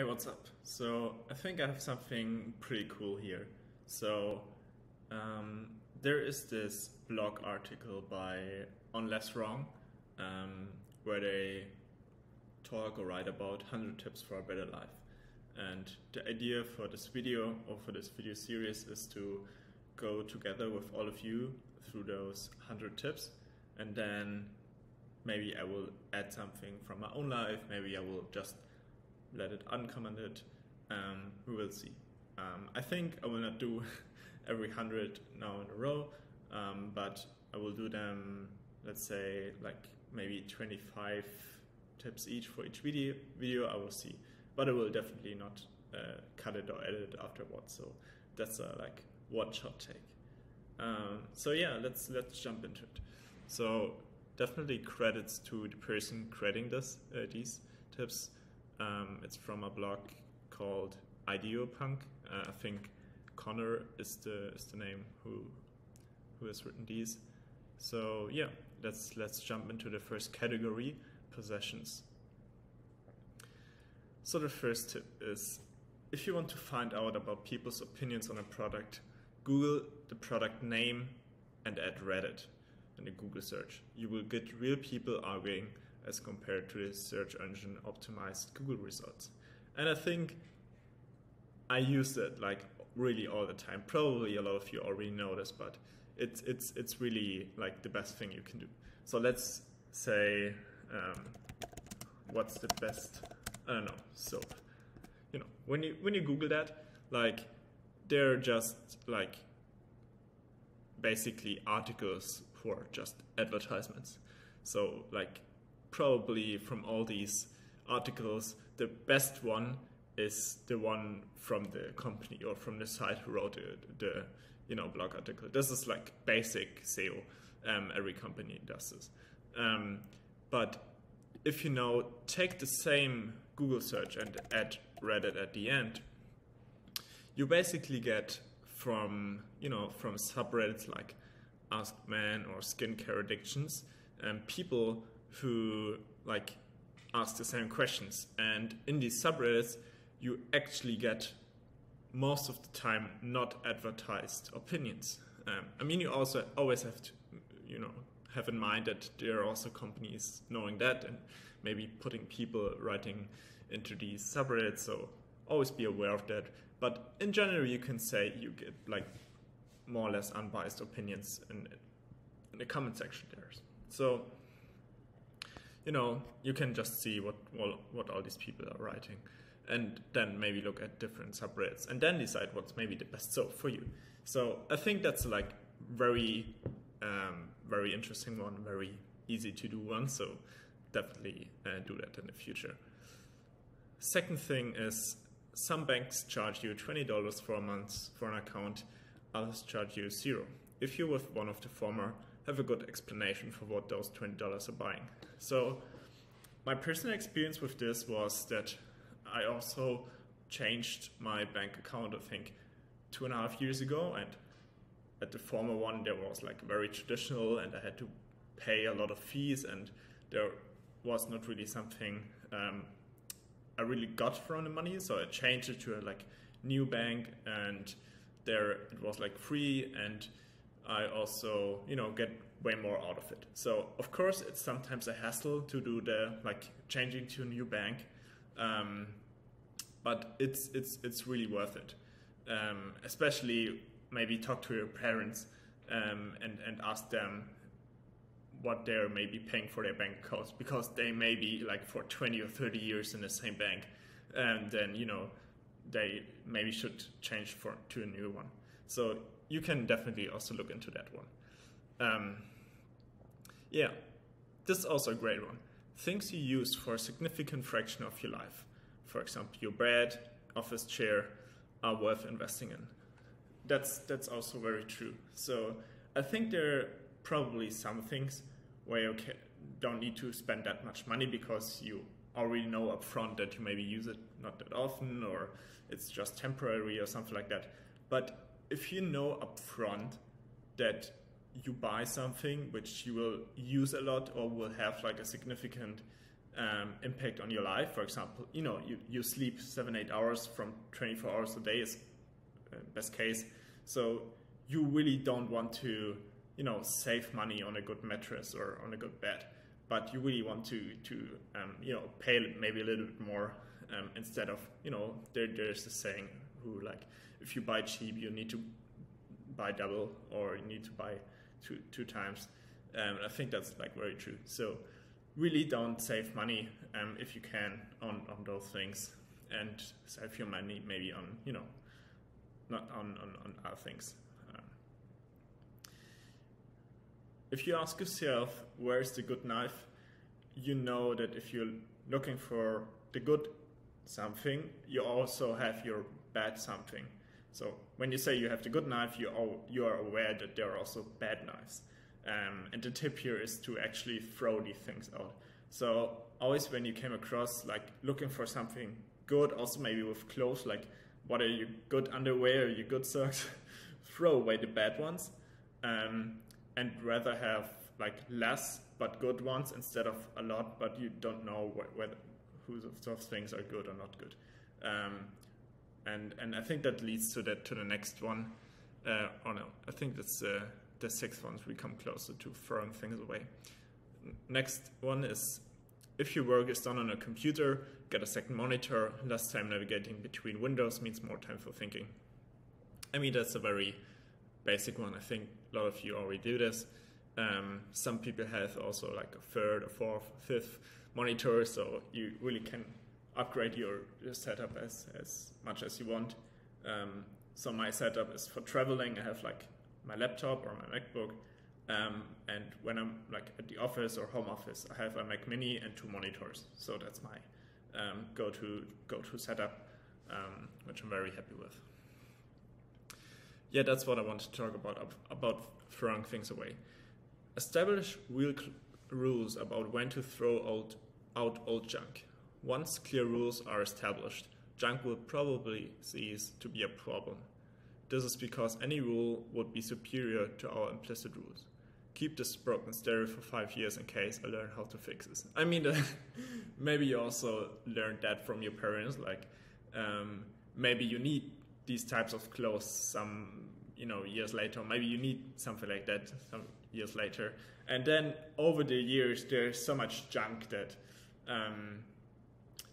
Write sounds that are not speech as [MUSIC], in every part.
Hey, what's up? So I think I have something pretty cool here. So um, there is this blog article by On Less Wrong um, where they talk or write about 100 tips for a better life. And the idea for this video or for this video series is to go together with all of you through those 100 tips and then maybe I will add something from my own life, maybe I will just let it uncommented. Um, we will see. Um, I think I will not do [LAUGHS] every 100 now in a row, um, but I will do them, let's say, like maybe 25 tips each for each video. Video I will see, but I will definitely not uh, cut it or edit it afterwards. So that's a like one shot take. Um, so yeah, let's let's jump into it. So definitely credits to the person creating this uh, these tips. Um, it's from a blog called Ideopunk. Uh, I think Conor is the is the name who who has written these. So yeah, let's let's jump into the first category, possessions. So the first tip is if you want to find out about people's opinions on a product, Google the product name and add Reddit in the Google search. You will get real people arguing as compared to the search engine optimized Google results. And I think I use it like really all the time. Probably a lot of you already know this, but it's it's it's really like the best thing you can do. So let's say um, what's the best I don't know soap. You know when you when you Google that, like they're just like basically articles for just advertisements. So like probably from all these articles, the best one is the one from the company or from the site who wrote the, the you know blog article. This is like basic SEO. Um, every company does this. Um, but if you know, take the same Google search and add Reddit at the end, you basically get from you know from subreddits like Ask Men or Skincare Addictions, um, people who like ask the same questions. And in these subreddits, you actually get most of the time not advertised opinions. Um, I mean, you also always have to, you know, have in mind that there are also companies knowing that and maybe putting people writing into these subreddits. So always be aware of that. But in general, you can say you get like more or less unbiased opinions in, in the comment section there. So you know, you can just see what, what, what all these people are writing and then maybe look at different subreddits and then decide what's maybe the best soap for you. So I think that's like very, um, very interesting one, very easy to do one. So definitely uh, do that in the future. Second thing is some banks charge you $20 for a month for an account, others charge you zero. If you're with one of the former, have a good explanation for what those $20 are buying. So my personal experience with this was that I also changed my bank account, I think, two and a half years ago. And at the former one, there was like very traditional and I had to pay a lot of fees and there was not really something um, I really got from the money. So I changed it to a like new bank and there it was like free and I also, you know, get way more out of it. So of course, it's sometimes a hassle to do the like changing to a new bank, um, but it's it's it's really worth it. Um, especially maybe talk to your parents um, and and ask them what they're maybe paying for their bank accounts because they may be like for 20 or 30 years in the same bank and then you know they maybe should change for to a new one so you can definitely also look into that one. Um, yeah, this is also a great one. Things you use for a significant fraction of your life, for example, your bed, office chair, are worth investing in. That's that's also very true. So I think there are probably some things where you don't need to spend that much money because you already know upfront that you maybe use it not that often or it's just temporary or something like that. But if you know upfront that you buy something which you will use a lot or will have like a significant um, impact on your life. For example, you know, you, you sleep seven, eight hours from 24 hours a day is uh, best case. So you really don't want to, you know, save money on a good mattress or on a good bed, but you really want to, to um, you know, pay maybe a little bit more um, instead of, you know, there, there's a saying who like, if you buy cheap, you need to buy double or you need to buy two, two times. Um, I think that's like very true. So really don't save money um, if you can on, on those things and save your money maybe on, you know, not on, on, on other things. Um, if you ask yourself, where's the good knife? You know that if you're looking for the good something, you also have your bad something. So when you say you have the good knife, you are, you are aware that there are also bad knives. Um, and the tip here is to actually throw these things out. So always when you came across like looking for something good, also maybe with clothes, like what are your good underwear, your good socks, [LAUGHS] throw away the bad ones, um, and rather have like less but good ones instead of a lot, but you don't know whether whose those things are good or not good. Um, and and I think that leads to that to the next one. Uh, oh no, I think that's uh, the sixth one. We come closer to throwing things away. Next one is if your work is done on a computer, get a second monitor. Less time navigating between windows means more time for thinking. I mean, that's a very basic one. I think a lot of you already do this. Um, some people have also like a third, a fourth, fifth monitor, so you really can upgrade your, setup as, as much as you want. Um, so my setup is for traveling. I have like my laptop or my MacBook. Um, and when I'm like at the office or home office, I have a Mac Mini and two monitors. So that's my um, go-to go-to setup, um, which I'm very happy with. Yeah, that's what I want to talk about about throwing things away. Establish real rules about when to throw old, out old junk. Once clear rules are established, junk will probably cease to be a problem. This is because any rule would be superior to our implicit rules. Keep this broken stereo for five years in case I learn how to fix this. I mean, [LAUGHS] maybe you also learned that from your parents. Like, um, maybe you need these types of clothes some, you know, years later. Maybe you need something like that some years later. And then over the years, there's so much junk that um,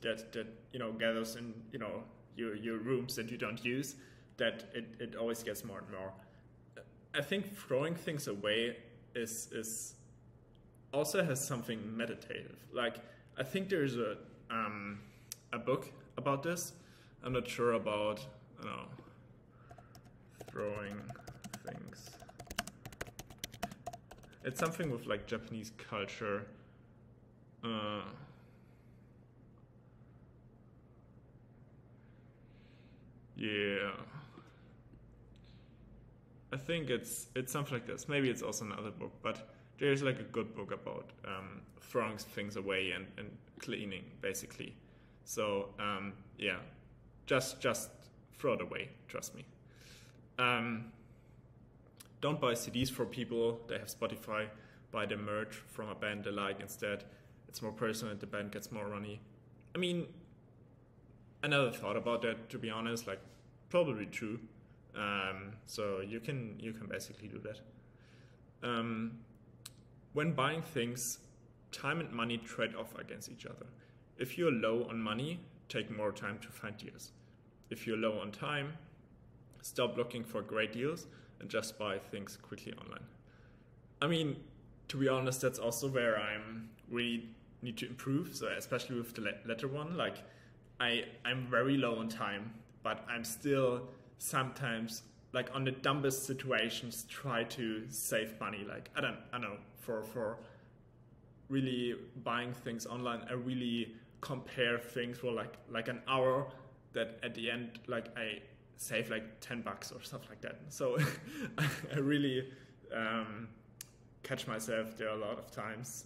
that that you know gathers in you know your your rooms that you don't use that it, it always gets more and more. I think throwing things away is is also has something meditative. Like I think there's a um, a book about this. I'm not sure about don't know throwing things. It's something with like Japanese culture. Uh, yeah. I think it's it's something like this. Maybe it's also another book, but there's like a good book about um, throwing things away and, and cleaning, basically. So um, yeah, just just throw it away. Trust me. Um, don't buy CDs for people. They have Spotify. Buy the merch from a band they like instead. It's more personal. The band gets more money. I mean, I never thought about that to be honest. Like, probably true. Um, so you can you can basically do that. Um, when buying things, time and money trade off against each other. If you're low on money, take more time to find deals. If you're low on time, stop looking for great deals and just buy things quickly online. I mean, to be honest, that's also where I'm really need to improve. So especially with the latter one, like I I'm very low on time, but I'm still sometimes like on the dumbest situations try to save money. Like i don't i don't know for for really buying things online i really compare things for like like an hour that at the end like i save like 10 bucks or stuff like that. So [LAUGHS] i really um, catch myself there a lot of times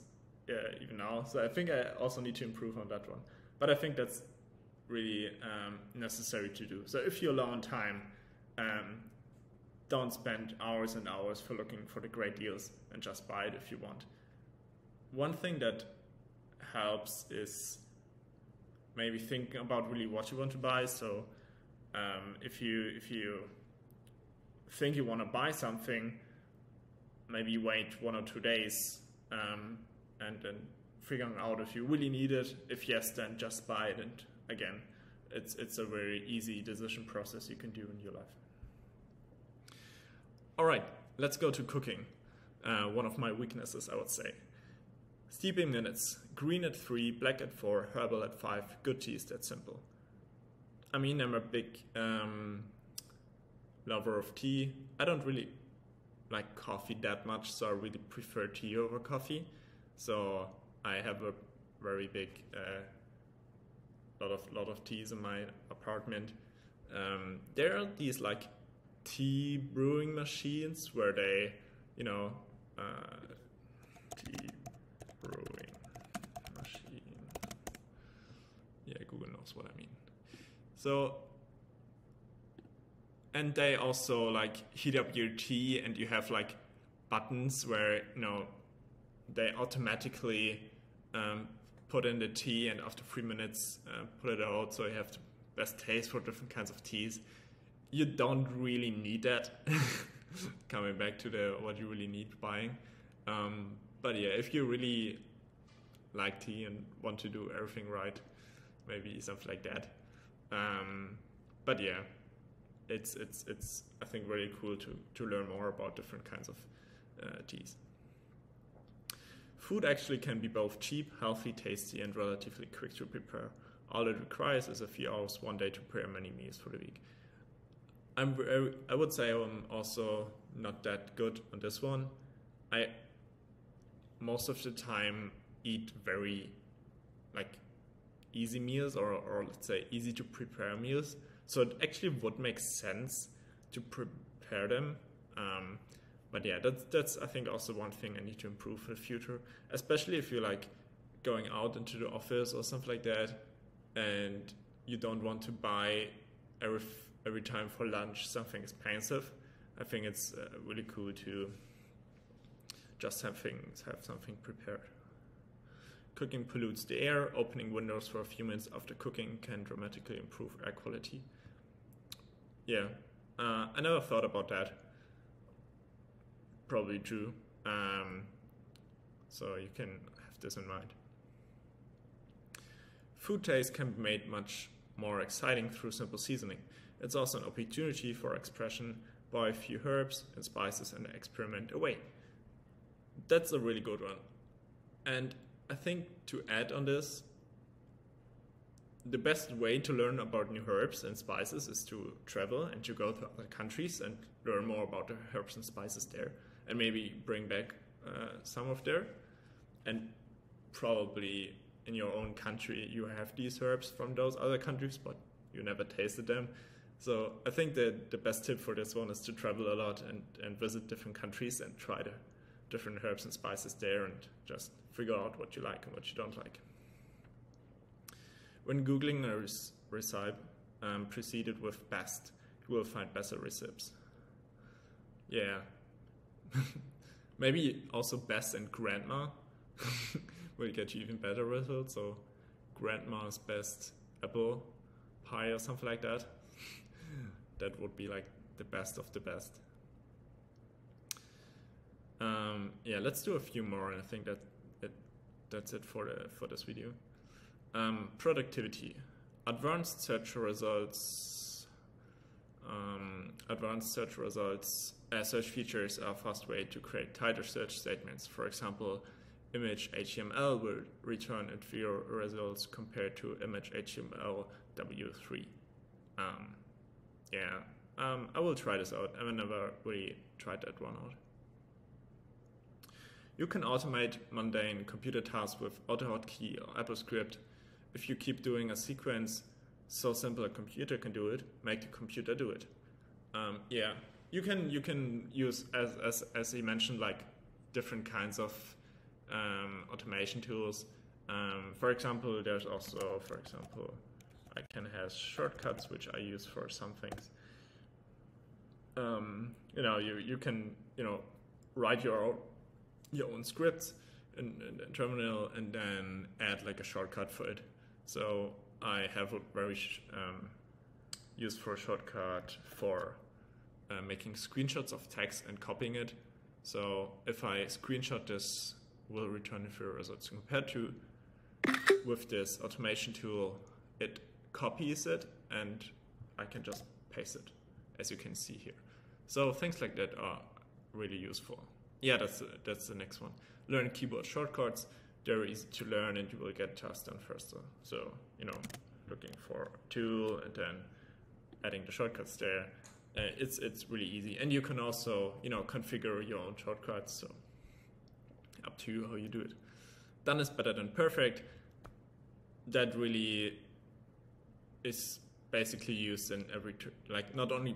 uh, even now. So i think i also need to improve on that one. But i think that's really um, necessary to do so if you're low on time um, don't spend hours and hours for looking for the great deals and just buy it if you want. One thing that helps is maybe thinking about really what you want to buy. So um, if you if you think you want to buy something, maybe wait one or two days um, and then figuring out if you really need it. If yes, then just buy it. And again, it's it's a very easy decision process you can do in your life. All right, let's go to cooking. Uh, one of my weaknesses, I would say. Steeping minutes, green at 3, black at 4, herbal at 5, good tea is that simple. I mean, I'm a big um, lover of tea. I don't really like coffee that much, so I really prefer tea over coffee. So I have a very big uh, lot of lot of teas in my apartment. Um, there are these like tea brewing machines where they, you know, uh, tea brewing machine. Yeah, Google knows what I mean. So, and they also like heat up your tea, and you have like buttons where you know they automatically um, put in the tea, and after three minutes uh, put it out, so you have the best taste for different kinds of teas. You don't really need that. [LAUGHS] Coming back to the what you really need buying. Um, but yeah, if you really like tea and want to do everything right, maybe something like that. Um, but yeah, it's it's it's I think really cool to to learn more about different kinds of uh, teas. Food actually can be both cheap, healthy, tasty, and relatively quick to prepare. All it requires is a few hours one day to prepare many meals for the week. I'm I would say I'm also not that good on this one. I most of the time eat very like easy meals or, or let's say easy to prepare meals. So it actually would make sense to prepare them. Um, but yeah, that's that's I think also one thing I need to improve for the future, especially if you're like going out into the office or something like that, and you don't want to buy every every time for lunch something expensive. I think it's uh, really cool to just have things have something prepared. Cooking pollutes the air. Opening windows for a few minutes after cooking can dramatically improve air quality. Yeah, uh, I never thought about that. Probably true. Um, so you can have this in mind. Food taste can be made much more exciting through simple seasoning. It's also an opportunity for expression by a few herbs and spices and experiment away. That's a really good one. And I think to add on this, the best way to learn about new herbs and spices is to travel and to go to other countries and learn more about the herbs and spices there and maybe bring back uh, some of there and probably in your own country you have these herbs from those other countries but you never tasted them so i think that the best tip for this one is to travel a lot and, and visit different countries and try the different herbs and spices there and just figure out what you like and what you don't like when Googling a recipe um, preceded with best, you will find better recipes. Yeah. [LAUGHS] Maybe also best and grandma [LAUGHS] will get you even better results. So grandma's best apple pie or something like that. [LAUGHS] that would be like the best of the best. Um, yeah, let's do a few more, and I think that, that that's it for the for this video. Um, productivity. Advanced search results. Um, advanced search results. Uh, search features are a fast way to create tighter search statements. For example, image HTML will return inferior results compared to image HTML W3. Um, yeah, um, I will try this out. I've never really tried that one out. You can automate mundane computer tasks with AutoHotkey or AppleScript if you keep doing a sequence so simple a computer can do it, make the computer do it. Um, yeah, you can you can use as as as he mentioned like different kinds of um, automation tools. Um, for example, there's also for example, I can have shortcuts which I use for some things. Um, you know, you you can you know write your own, your own scripts in, in, in terminal and then add like a shortcut for it. So I have a very um, useful shortcut for uh, making screenshots of text and copying it. So if I screenshot this, will return inferior results compared to with this automation tool, it copies it and I can just paste it, as you can see here. So things like that are really useful. Yeah, that's that's the next one. Learn keyboard shortcuts. They're easy to learn, and you will get tasks done faster. So you know, looking for a tool and then adding the shortcuts there. Uh, it's it's really easy, and you can also you know configure your own shortcuts. So up to you how you do it. Done is better than perfect. That really is basically used in every like not only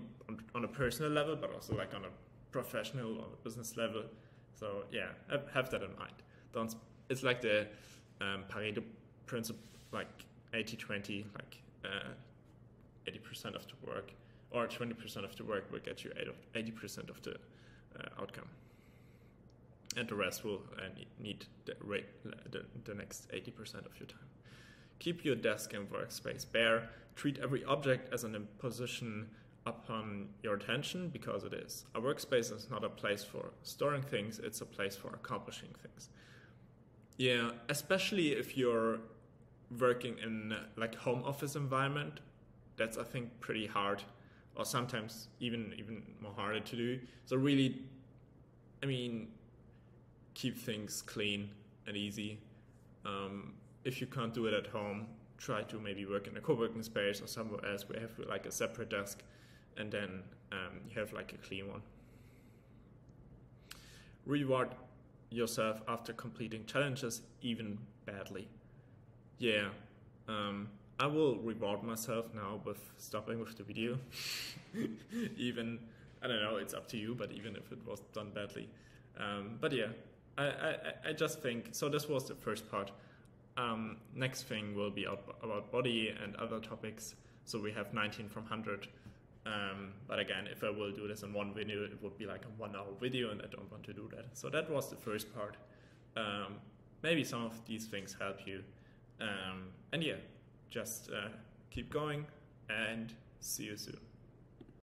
on, a personal level but also like on a professional or business level. So yeah, have that in mind. Don't it's like the um, Pareto principle, like 80-20, like 80% uh, of the work or 20% of the work will get you 80% of the uh, outcome. And the rest will uh, need the, rate, the, the next 80% of your time. Keep your desk and workspace bare. Treat every object as an imposition upon your attention because it is. A workspace is not a place for storing things, it's a place for accomplishing things. Yeah, especially if you're working in like home office environment, that's I think pretty hard or sometimes even even more harder to do. So really I mean keep things clean and easy. Um, if you can't do it at home, try to maybe work in a co-working space or somewhere else where you have like a separate desk and then um, you have like a clean one. Reward yourself after completing challenges even badly. Yeah, um, I will reward myself now with stopping with the video. [LAUGHS] even, I don't know, it's up to you, but even if it was done badly. Um, but yeah, I, I, I just think, so this was the first part. Um, next thing will be about body and other topics. So we have 19 from 100. Um, but again, if I will do this in one video, it would be like a one hour video and I don't want to do that. So that was the first part. Um, maybe some of these things help you. Um, and yeah, just uh, keep going and see you soon.